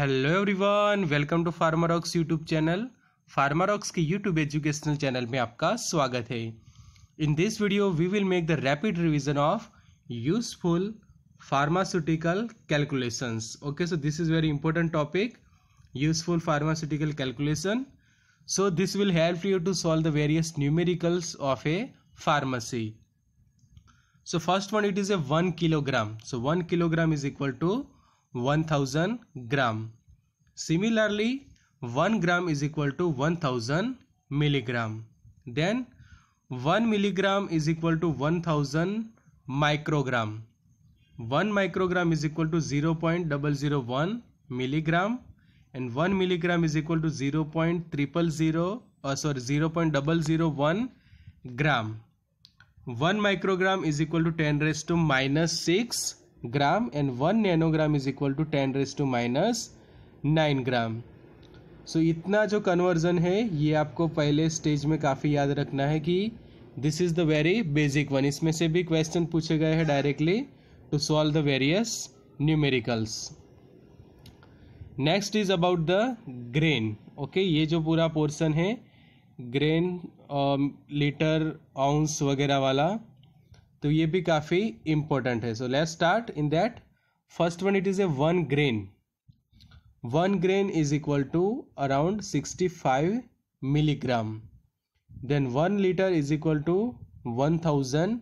Hello everyone welcome to Pharmarocks YouTube channel Pharmarocks के YouTube educational channel में आपका स्वागत है। In this video we will make the rapid revision of useful pharmaceutical calculations okay so this is very important topic useful pharmaceutical calculation so this will help you to solve the various numericals of a pharmacy. So first one, it is a 1 kilogram. So 1 kilogram is equal to 1000 gram. Similarly 1 gram is equal to 1000 milligram. Then 1 milligram is equal to 1000 microgram. 1 microgram is equal to 0.001 milligram and 1 milligram is equal to 0 0.000 uh, sorry 0.001 gram. 1 microgram is equal to 10 raised to minus 6 gram and 1 nanogram is equal to 10 raised to minus 9 gram so इतना जो conversion है, ये आपको पहले stage में काफ़ी याद रखना है कि this is the very basic one इसमें से भी क्वेश्चन पूछे गए हैं directly to solve the various numericals next is about the grain okay ये जो पूरा पोर्शन है ग्रेन लीटर आउंस वगैरह वाला तो ये भी काफ़ी इम्पोर्टेंट है. So let start in that first one it is a one grain one grain is equal to around sixty five milligram then one litre is equal to one thousand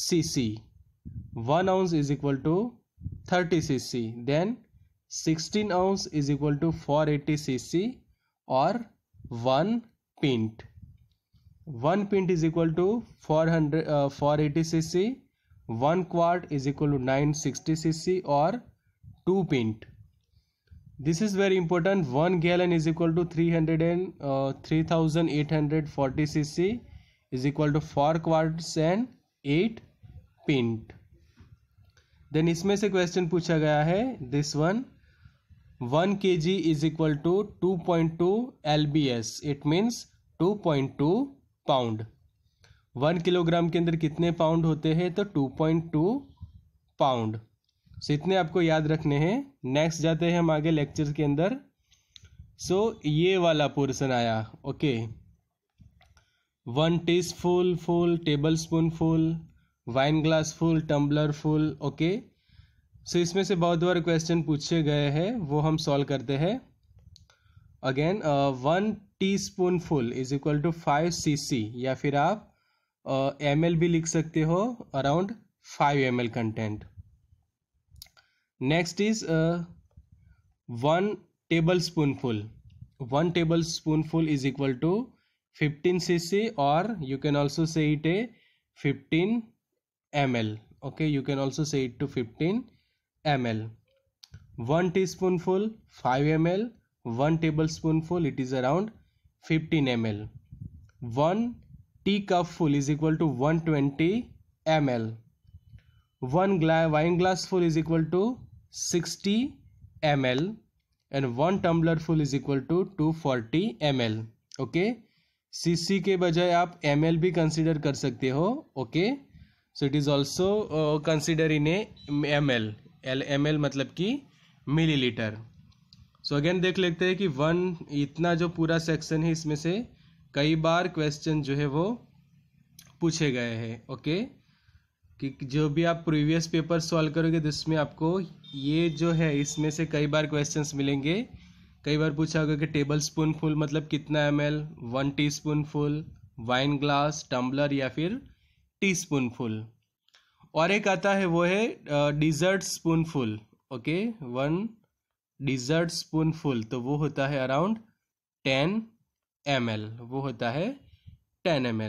C C one ounce is equal to thirty C C then 16 ounce is equal to 480 cc or 1 pint. One pint is equal to four hundred uh, four eighty C C one quart is equal to nine sixty C C और two pint. This is very important one gallon is equal to three hundred and three thousand eight hundred forty C C is equal to four quarts and eight pint then इसमें से question पूछा गया है this one one K G is equal to two point two L B S it means two point two pound one kilogram के अंदर कितने pound होते हैं? तो two point two pound so इतने आपको याद रखने हैं। नेक्स्ट जाते हैं हम आगे लेक्चर के अंदर। सो so, ये वाला पोर्सन आया। Okay one teaspoonful tablespoonful wine glass full tumbler full okay so इसमें से बहुत बार क्वेश्चन पूछे गए हैं। वो हम सॉल्व करते हैं। Again one teaspoonful is equal to five C C या फिर आप एम uh, एल भी लिख सकते हो around five M L content next is one tablespoonful one tablespoonful is equal to fifteen C C और you can also say it a fifteen M L okay you can also say it to 15 ml 1 teaspoonful 5 ml one tablespoonful it is around fifteen M L one teacupful is equal to one twenty M L one wine glass full is equal to sixty M L and one tumbler full is equal to two forty M L okay C C के बजाय आप M L भी consider कर सकते हो okay so it is also consider in M L L M L मतलब कि millilitre so again देख लेते हैं कि वन इतना जो पूरा सेक्शन है, इसमें से कई बार क्वेश्चन जो है वो पूछे गए हैं ओके कि जो भी आप प्रीवियस पेपर सॉल्व करोगे तो इसमें आपको ये जो है, इसमें से कई बार क्वेश्चंस मिलेंगे। कई बार पूछा होगा कि टेबल स्पून फुल मतलब कितना M L one teaspoonful wine glass tumbler या फिर टी स्पून फुल और एक आता है, वो है dessert spoon full okay one dessert spoon full तो वो होता है अराउंड टेन एम वो होता है टेन एम